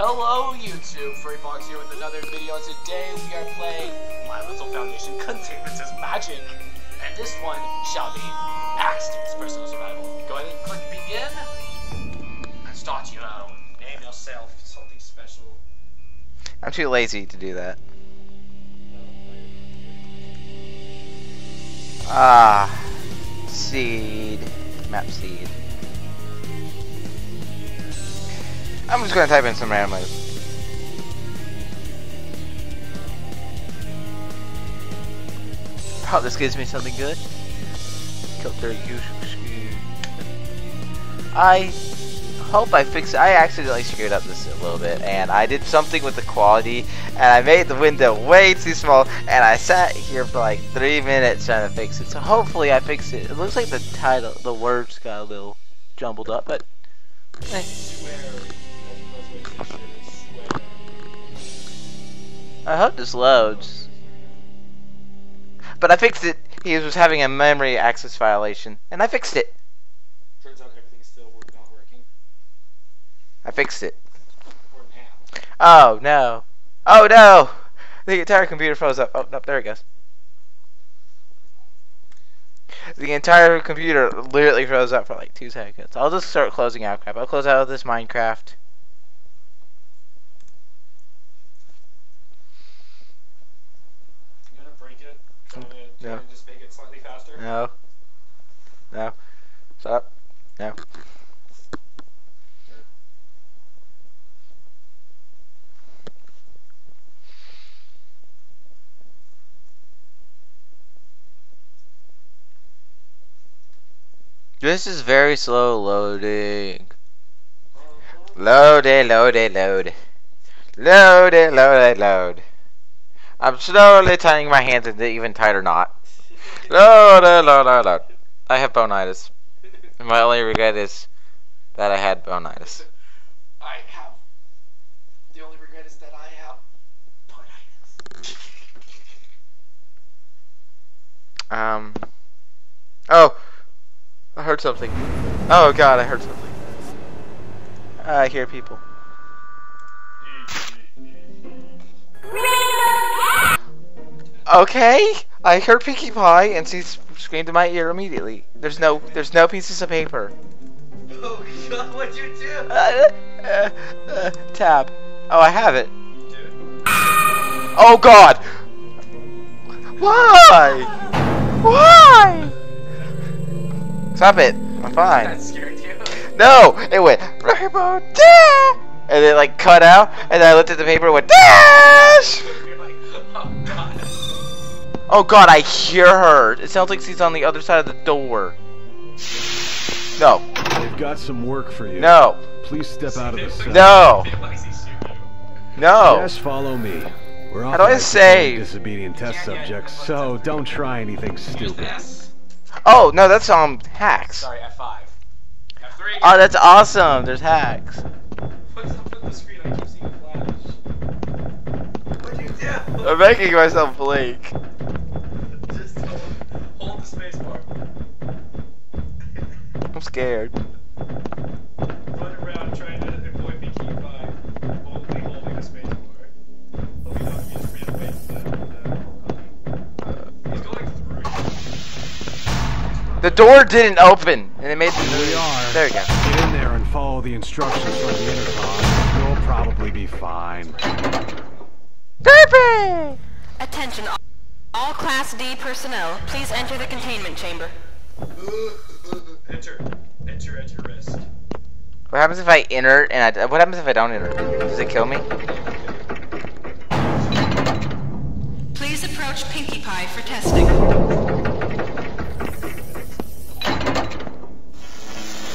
Hello YouTube, FurryFox here with another video, and today we are playing My Little Foundation Containment is Magic. And this one shall be Axton's Personal Survival. Go ahead and click begin, and start your own. Name yourself something special. I'm too lazy to do that. Ah, seed, map seed. I'm just gonna type in some random letters. Hope this gives me something good. I hope I fixed I accidentally screwed up this a little bit and I did something with the quality and I made the window way too small and I sat here for like three minutes trying to fix it. So hopefully I fixed it. It looks like the title, the words got a little jumbled up, but eh. I hope this loads. But I fixed it. He was having a memory access violation, and I fixed it. Turns out everything's still not working. I fixed it. Oh no! Oh no! The entire computer froze up. Oh no, there it goes. The entire computer literally froze up for like two seconds. I'll just start closing out crap. I'll close out of this Minecraft. You gonna break it? Trying to, trying No. to just make it slightly faster? No. No. Shut up. No. This is very slow loading. Load it, load it, load. Load it, load it, load. I'm slowly tying my hands into even tighter knot. Load it, load it, load. I have bonitis. My only regret is that I had bonitis. I have. The only regret is that I have ponitis. Um. Oh! I heard something. Oh god, I heard something. I hear people. Okay, I heard Pinkie Pie and she screamed in my ear immediately. There's no, there's no pieces of paper. Oh god, what'd you do? Uh, uh, uh, tab. Oh, I have it. Dude. Oh god! Why? Why? Stop it. I'm fine. That scared you? No! It went Rainbow Dash! And it like cut out, and then I looked at the paper and went Dash! Oh god, I hear her. It sounds like she's on the other side of the door. No. They've got some work for you. No. Please step out of the cell. No. Feel like he's shooting you. No. Yes, follow me. We're How do I authorized to save? Disobedient test Yeah, yeah. subjects, so don't try anything stupid. Oh, no, that's um hacks. Sorry, F5. F3. Oh, that's awesome. There's hacks. What's up with the screen? I keep seeing a flash. What'd you do? I'm making myself blink. Scared. Run around trying to avoid being keyed by only holding the space bar. Hoping not to be away from the, the uh, uh, He's going through. The door didn't open, and it made the Here we are. There you go. Get in there and follow the instructions from the intercom. You'll probably be fine. Derpy! Attention, all- all Class D personnel, please enter the containment chamber. enter. Enter at your risk. What happens if I enter and I? What happens if I don't enter? Does it kill me? Please approach Pinkie Pie for testing.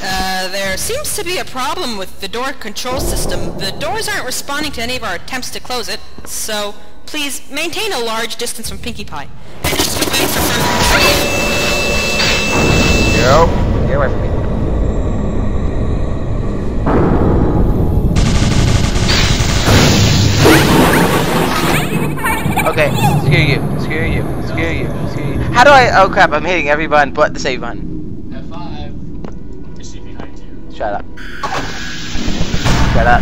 Uh, there seems to be a problem with the door control system. The doors aren't responding to any of our attempts to close it, so please maintain a large distance from Pinkie Pie. And just wait for further Yo. Get away from me. Okay, screw you, screw you, screw you, screw you. How do I? Oh crap! I'm hitting every button but the save button. F5. Is she behind you? Shut up. Shut up.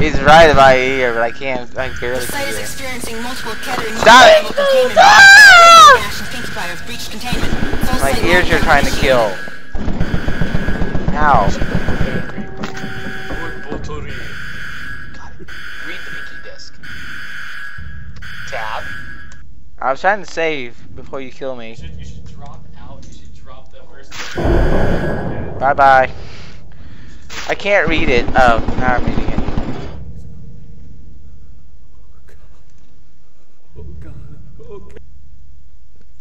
He's right in my ear, but I can't. I The barely site is hear. experiencing multiple Keter Stop it! Ah! Dash and Pinkie Pie have breached containment. My ears you're trying to kill. Ow. Got it. Read the pinky disc. Tab. I was trying to save before you kill me. You should, you should drop out. You should drop the first. Bye bye. I can't read it. Oh, now I'm reading it.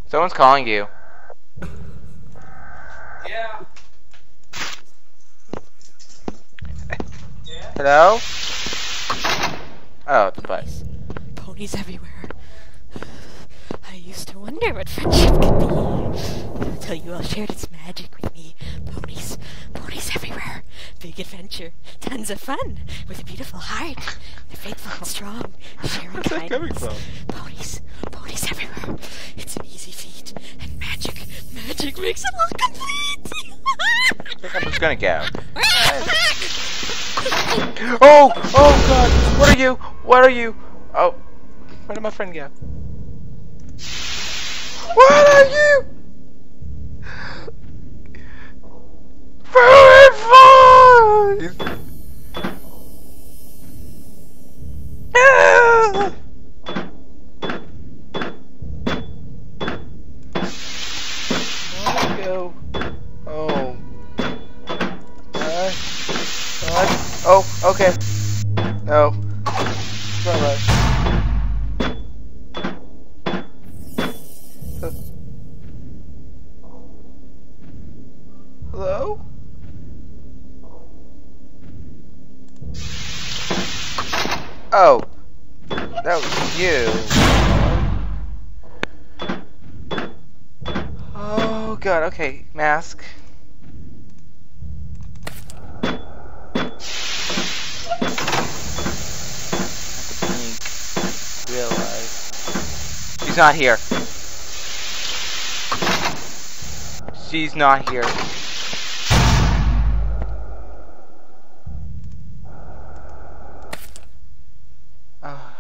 Someone's calling you. Yeah. Yeah. Hello? Oh, it's Bud. Ponies everywhere. I used to wonder what friendship could be. Until you all shared its magic with me. Ponies. Ponies everywhere. Big adventure. Tons of fun. With a beautiful heart. They're faithful and strong. Sharing Where's that coming kindness. from? Ponies. Ponies everywhere. It's an easy feat. And magic. Magic makes it all complete. I think I'm just gonna go. Oh! Oh god! What are you? What are you? Oh. Where did my friend go? What are you? Oh. That was you. Oh god, okay. Mask. Realize. She's not here. She's not here. Ah.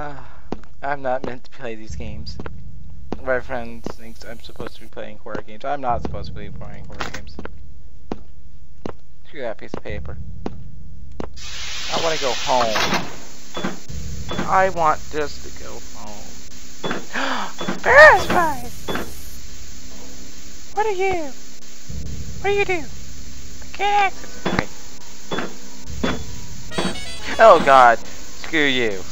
Ah. I'm not meant to play these games. My friend thinks I'm supposed to be playing horror games. I'm not supposed to be playing horror games. Screw that piece of paper. I want to go home. I want just to go home. Bear spy! What are you? What do you do? I can't access it. Oh god. Screw you.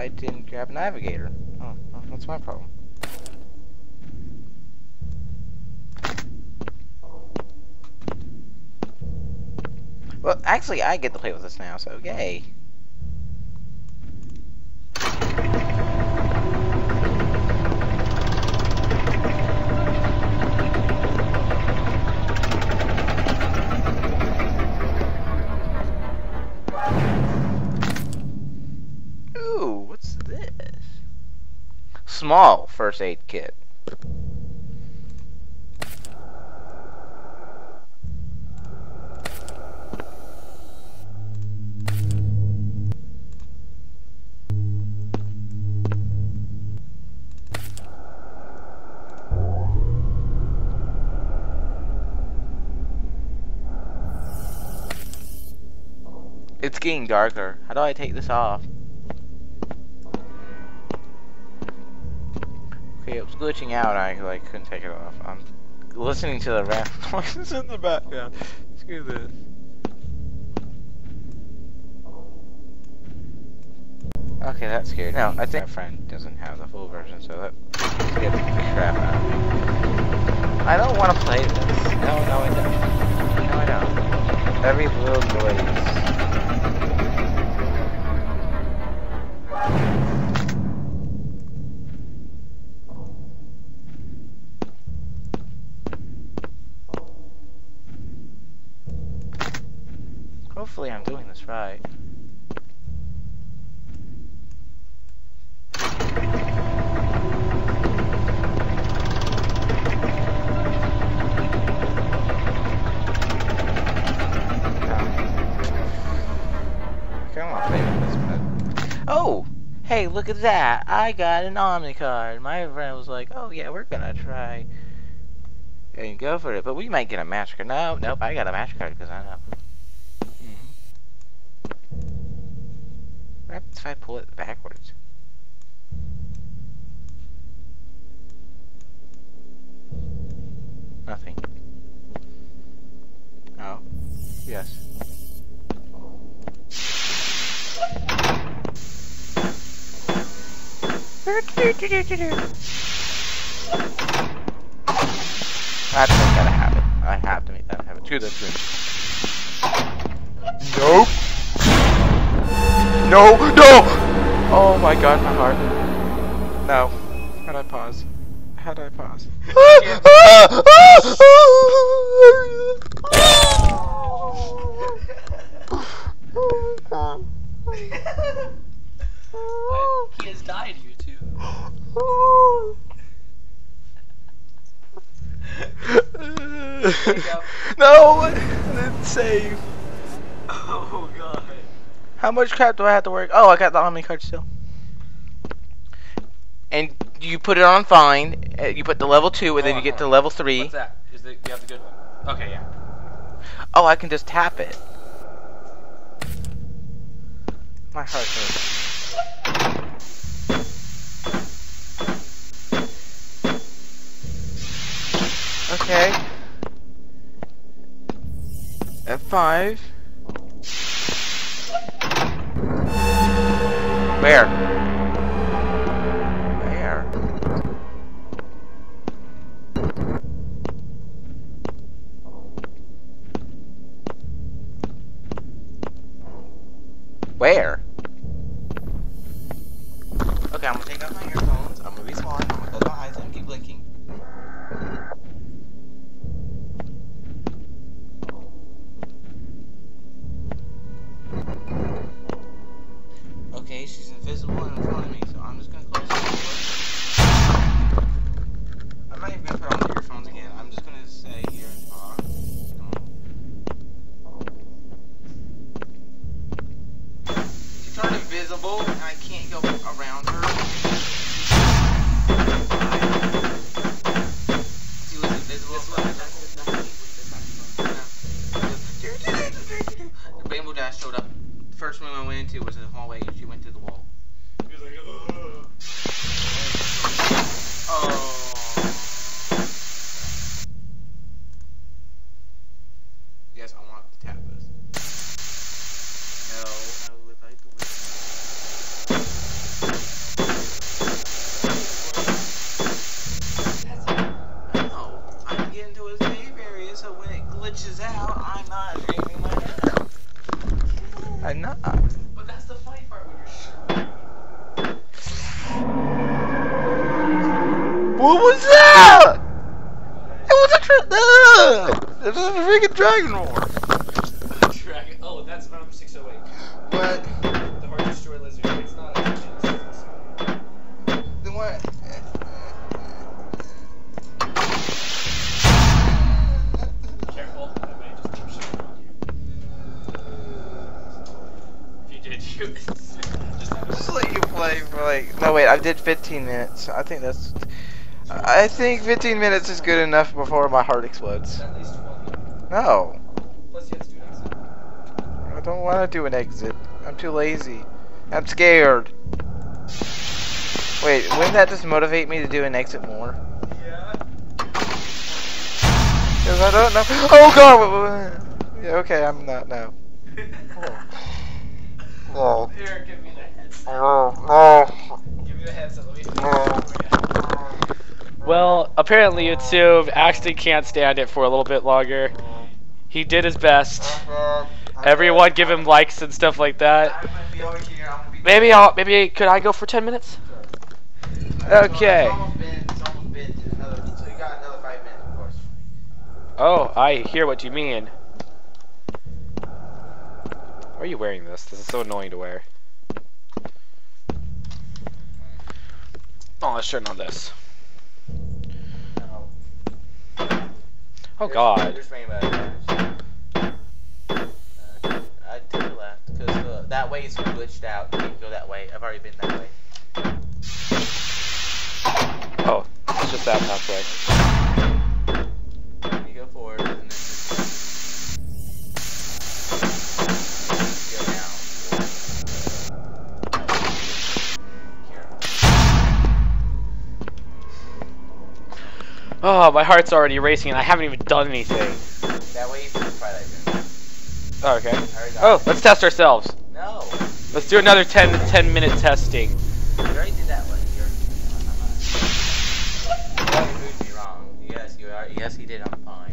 I didn't grab a navigator. Oh, that's my problem. Well, actually, I get to play with this now, so yay. Ooh, what's this? Small first aid kit. It's getting darker. How do I take this off? It was glitching out. I like couldn't take it off. I'm listening to the rap noises in the background. Screw this. Okay, that's scary. No, I think my friend doesn't have the full version, so that scared the crap out of me. I don't want to play this. No, no, I don't. No, I don't. Every little noise. Hopefully I'm doing this right. Come on, play with this, but... Oh! Hey, look at that! I got an Omni card. My friend was like, oh yeah, we're gonna try and go for it, but we might get a match card. No, nope, I got a match card because I know. Mm-hmm. What happens if I pull it backwards? Nothing. Oh. Yes. That's gotta happen. I have to make that happen. To the room. Nope. No, no! Oh my god, my heart. No. How'd I pause? How'd I pause? he has died, you no! It's safe. Oh god. How much crap do I have to work? Oh, I got the Omni card still. And you put it on fine. uh, You put the level two, and then you get to on. level three. What's that? Is the, you have the good one? Okay, yeah. Oh, I can just tap it. My heart hurts. Okay. F5. Where? Into was in the hallway, she went to the wall. Oh. Yes, I want to tap this. No, I would like to win. No, I'm getting to a safe area, so when it glitches out, I'm not shaving my head. I'm not. But that's the funny part when you're What was that? It was a tra- uh, It was a freaking dragon roar. Dragon. Oh, that's um 608. What? The hard destroy lizard. It's not a Then what? Careful. I might just keep shooting on you. If you did, you just Just let you play for like. No wait, I did 15 minutes. I think that's. I think 15 minutes is good enough before my heart explodes. at least 20. No, Plus you have to do an exit. I don't want to do an exit. I'm too lazy. I'm scared. Wait, wouldn't that just motivate me to do an exit more? Yeah. Because I don't know. Oh god! Yeah, okay, I'm not now. Oh. Here, give me the head. minutes. Oh, oh, Give me the headset. Let me see. Well, apparently YouTube actually can't stand it for a little bit longer. He did his best. Everyone give him likes and stuff like that. Maybe I'll maybe could I go for 10 minutes? Okay. Oh, I hear what you mean. Why are you wearing this? This is so annoying to wear. Oh, let's turn on this. Oh god. I to the left because uh, that way is glitched out. You can go that way. I've already been that way. Oh, it's just that pathway. Oh, my heart's already racing and I haven't even done anything. That way you can try that. Oh, okay. I already got Oh, let's test ourselves. No. Let's do another 10, to 10 minute testing. You already did that one. You're, I'm not. You proved me wrong. Yes, you are. Yes, he did. I'm fine.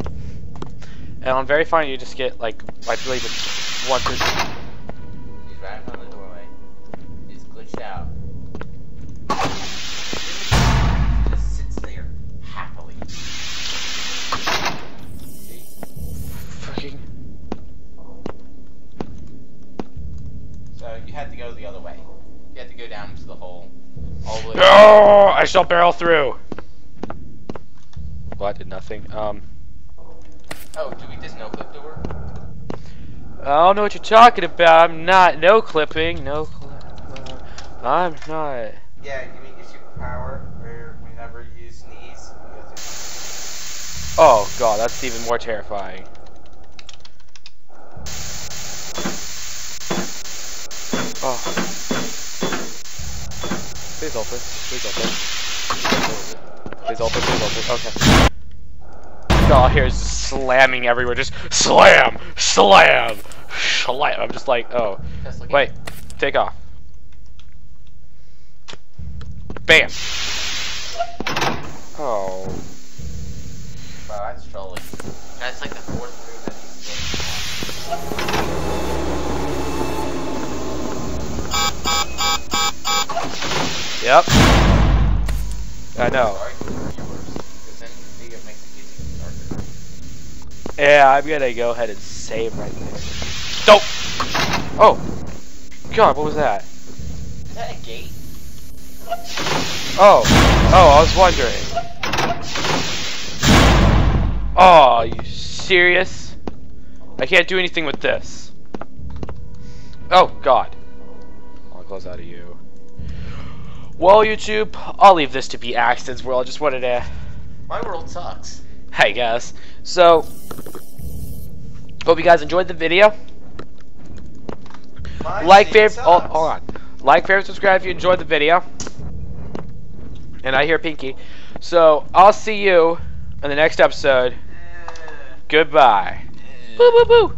And on very fine, you just get, like, I believe it's one. He's right in front of the doorway. He's glitched out. He just sits there happily. See? Fucking. So you had to go the other way. You had to go down to the hole. All the way. Oh, I shall barrel through. Well, I did nothing. Um, Oh, do we just no clip door? I don't know what you're talking about. I'm not. No clipping. No clip. uh, I'm not. Yeah, you mean your superpower where whenever you sneeze, you. Oh god, that's even more terrifying. Oh. Please open. Please open. Please open. Please open. Okay. Oh, here's slamming everywhere. Just slam, slam, slam. I'm just like, oh. Just look at Wait. Take off. Bam. Oh. Start. Yeah, I'm gonna go ahead and save right there. Nope. Oh. God, what was that? Is that a gate? Oh. Oh, I was wondering. Oh, you serious? I can't do anything with this. Oh, God. I'll close out of you. Well, YouTube, I'll leave this to be Axton's world. I just wanted to My world sucks. I guess. So, hope you guys enjoyed the video. My like, favorite, oh, hold on. Like, favorite, subscribe if you enjoyed the video. And I hear Pinkie. So, I'll see you in the next episode. Eh. Goodbye. Eh. Boo, boo, boo.